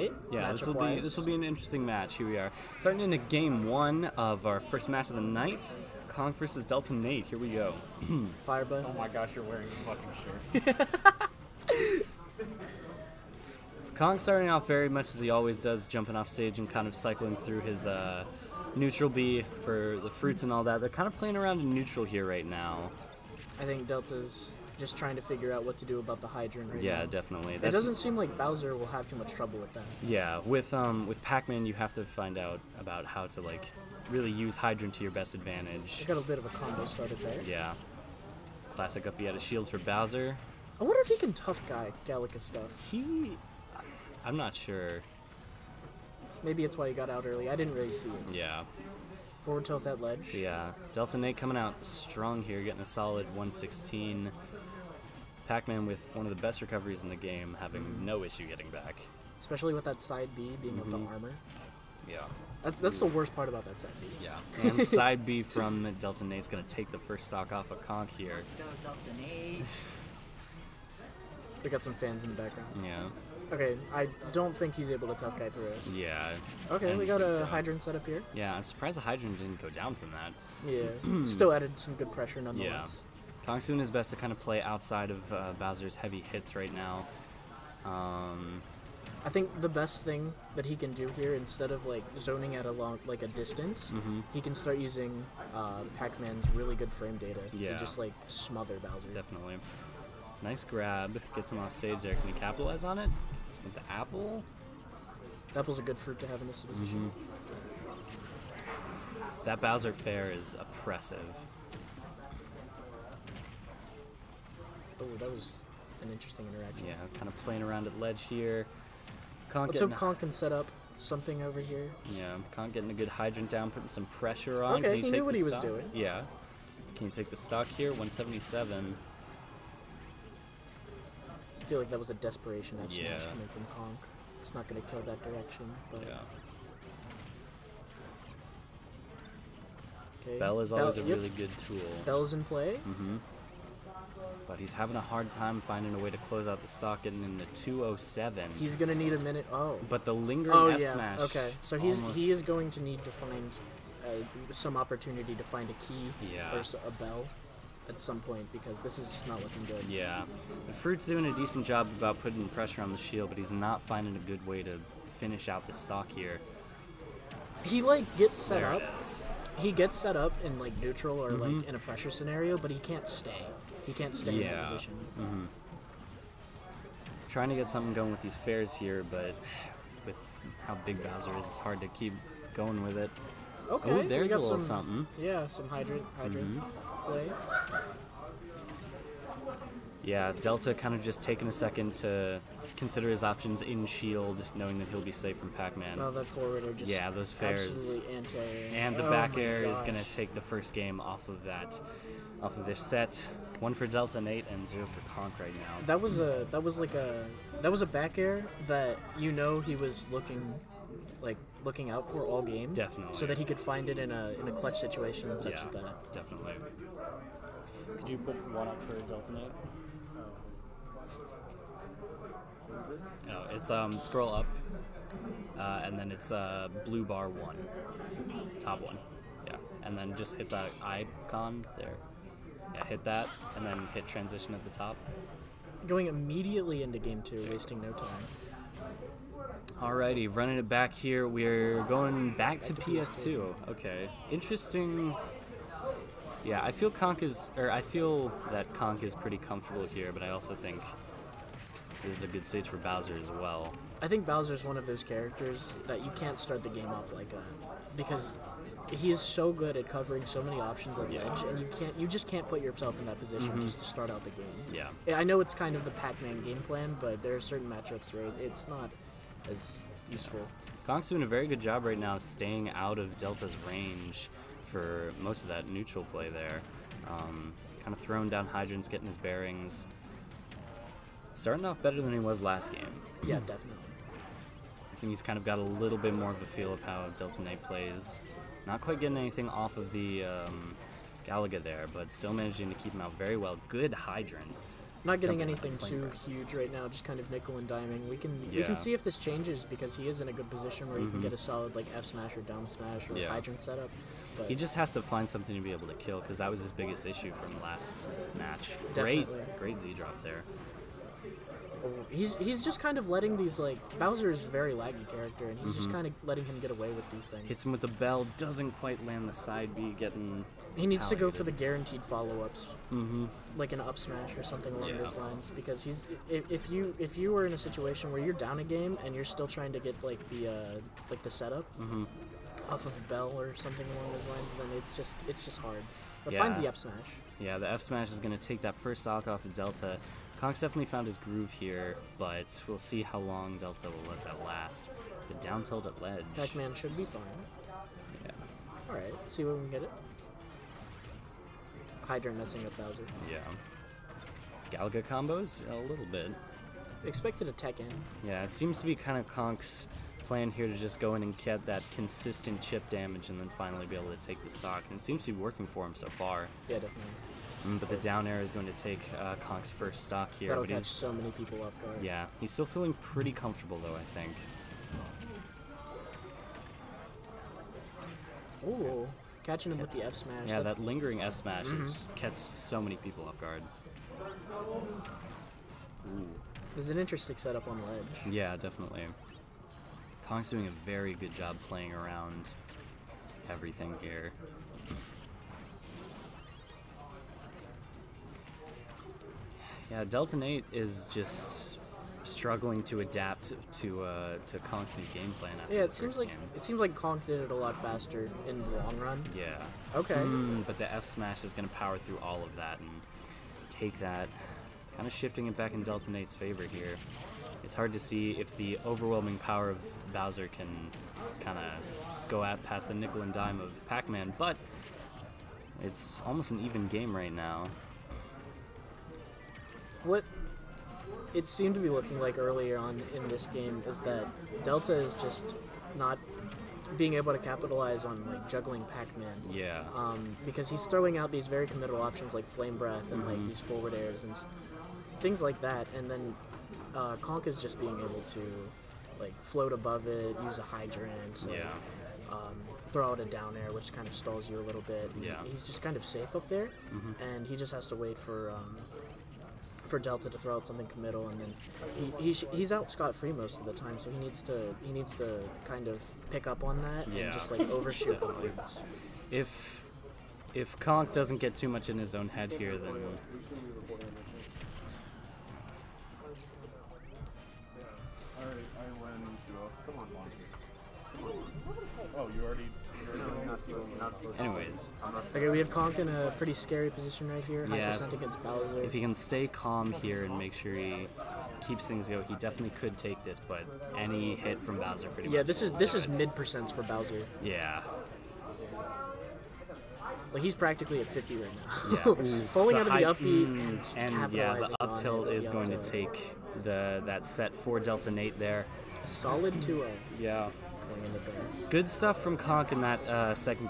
right? Yeah, this will be this will be an interesting match. Here we are, starting into game one of our first match of the night. Konk versus Delta-N8. Here we go. Firebug. Oh my gosh, you're wearing a fucking shirt. Konk starting off very much as he always does, jumping off stage and kind of cycling through his uh, neutral B for the fruits and all that. They're kind of playing around in neutral here right now. I think Delta's just trying to figure out what to do about the hydrant right Yeah, now. definitely. It doesn't seem like Bowser will have too much trouble with that. Yeah, with um with Pac-Man, you have to find out about how to like really use Hydrant to your best advantage. I got a bit of a combo started there. Yeah. Classic up. He had a shield for Bowser. I wonder if he can tough guy Galaga stuff. He, I'm not sure. Maybe it's why he got out early. I didn't really see it. Yeah. Forward tilt that ledge. Yeah. Delta-N8 coming out strong here, getting a solid 116. Pac-Man with one of the best recoveries in the game, having no issue getting back. Especially with that side B being able Mhm. to armor. Yeah. That's that's the worst part about that side B. Yeah. And side B from Delta-N8's gonna take the first stock off of Konk here. Let's go, Delta Nate. We got some fans in the background. Yeah. Okay, I don't think he's able to tough guy through it. Yeah. Okay, we got a so- hydrant set up here. Yeah, I'm surprised the hydrant didn't go down from that. Yeah, still added some good pressure nonetheless. Konk's doing his best to kind of play outside of uh, Bowser's heavy hits right now. Um, I think the best thing that he can do here, instead of like zoning at a long like a distance, mhm, he can start using uh, Pac-Man's really good frame data Yeah. to just like smother Bowser. definitely. Nice grab. Gets him off stage there. Can he capitalize on it? Him with the apple. Apple's a good fruit to have in this position. That Bowser fair is oppressive. Oh, that was an interesting interaction. Yeah, kind of playing around at ledge here. Konk Let's hope Konk can set up something over here. yeah, Konk getting a good hydrant down, putting some pressure on. Okay, Can he knew what he was doing. Yeah. Can you take the stock here? 177. I feel like that was a desperation F smash Yeah. coming from Konk. It's not going to kill that direction, but Yeah. okay. Bell is always Bell- a yep, really good tool. Bell's in play. hmm But he's having a hard time finding a way to close out the stock, getting into 207. He's going to need a minute. Oh. but the lingering Oh F yeah. smash. Okay. So he's he is going to need to find uh, some opportunity to find a key Yeah. or a bell at some point because this is just not looking good. Yeah. The Fruit's doing a decent job about putting pressure on the shield, but he's not finding a good way to finish out the stock here. He like gets set there up. He gets set up in like neutral or Mhm. like in a pressure scenario, but he can't stay. He can't stay in that position. hmm Trying to get something going with these fairs here, but with how big Bowser is, it's hard to keep going with it. Okay. oh, there's a little some, something. Yeah, some hydrant hydrant Mhm. play. Yeah, Delta kind of just taking a second to consider his options in shield, knowing that he'll be safe from Pac-Man. Now that forwarder just Yeah, those fairs. absolutely anti And the oh back air is gonna take the first game off of that, off of this set. One for Delta-N8 and zero for Konk right now. That was a that was like a that was a back air that you know he was looking like looking out for all game. Definitely. So that he could find it in a in a clutch situation such yeah, as that. definitely. Could you put one up for Delta Nate? Oh, it's um scroll up, uh, and then it's uh blue bar one, top one, yeah, and then just hit that icon there. Yeah, hit that, and then hit transition at the top. Going immediately into game two, wasting no time. Alrighty, running it back here. We're going back to PS2. Okay, interesting. Yeah, I feel Konk is, or I feel that Konk is pretty comfortable here, but I also think this is a good stage for Bowser as well. I think Bowser's one of those characters that you can't start the game off like that because he is so good at covering so many options at Yeah. edge, and you can't you just can't put yourself in that position Mhm. just to start out the game. Yeah, I know it's kind of the Pac-Man game plan, but there are certain matchups where it's not as useful. Konk's doing a very good job right now staying out of Delta's range for most of that neutral play there. Um, kind of throwing down hydrants, getting his bearings. Starting off better than he was last game. Yeah, definitely. Think he's kind of got a little bit more of a feel of how Delta-N8 plays. Not quite getting anything off of the um, Galaga there, but still managing to keep him out very well. Good hydrant. Not getting Jumping anything too burst. huge right now, just kind of nickel and diming. We can we can see if this changes because he is in a good position where he can Mhm. get a solid like F smash or down smash or Yeah. hydrant setup. But He just has to find something to be able to kill because that was his biggest issue from last match. Great, great Z drop there. He's he's just kind of letting these like Bowser is a very laggy character and he's just Mhm. kind of letting him get away with these things. Hits him with the bell, doesn't quite land the side B, getting. he needs to go for the guaranteed follow ups, Mm-hmm. like an up smash or something along Yeah. those lines. Because he's if, if you if you were in a situation where you're down a game and you're still trying to get like the uh, like the setup Mm-hmm. off of a Bell or something along those lines, then it's just it's just hard. But finds the up smash. Yeah, the F smash is going to take that first stock off of Delta. Konk's definitely found his groove here, but we'll see how long Delta will let that last. The down tilt at ledge. Pac-Man should be fine. Yeah. All right, see when we can get it. Hydrant messing up Bowser. Yeah. Galaga combos? A little bit. Expected a tech in. Yeah, it seems to be kind of Konk's plan here to just go in and get that consistent chip damage and then finally be able to take the stock. And it seems to be working for him so far. Yeah, definitely. Mm, but the down air is going to take uh, Konk's first stock here. That'll but catch he's, so many people off guard. Yeah, he's still feeling pretty comfortable though, I think. Ooh, catching him with the F smash. Yeah, that lingering S smash Mm-hmm. has catch so many people off guard. Ooh. is an interesting setup on ledge. Yeah, definitely. Konk's doing a very good job playing around everything here. Yeah, Delta-N8 is just struggling to adapt to uh, to new game plan after Yeah, it seems like game. it seems like Konk did it a lot faster in the long run. Yeah. Okay. Mm, but the F smash is going to power through all of that and take that, kind of shifting it back in Delta-N8's favor here. It's hard to see if the overwhelming power of Bowser can kind of go out past the nickel and dime of Pac-Man, but it's almost an even game right now. What it seemed to be looking like earlier on in this game is that Delta is just not being able to capitalize on like juggling Pac-Man. Yeah. um, because he's throwing out these very committal options like flame breath and Mm-hmm. like these forward airs and s- things like that, and then uh, Konk is just being able to like float above it, use a hydrant, like, Yeah. um, throw out a down air, which kind of stalls you a little bit. Yeah. Mm-hmm. he's just kind of safe up there, and he just has to wait for. Um, for Delta to throw out something committal, and then he, he he's out scot free most of the time, so he needs to he needs to kind of pick up on that Yeah. and just like overshoot the Definitely. If if Konk doesn't get too much in his own head here, then Alright, I went into a. Come on, Monty. Oh, you already. Anyways, Okay, we have Konk in a pretty scary position right here. High Yeah. percent against Bowser. if he can stay calm here and make sure he keeps things go, he definitely could take this. But any hit from Bowser, pretty much. yeah, this is this is mid percents for Bowser. Yeah. Like he's practically at 50 right now. Yeah. Falling The out of the upbeat and, and yeah, the up tilt is going to take the that set for Delta-N8 there. solid 2-0 Yeah. Going into things. Good stuff from Konk in that uh, second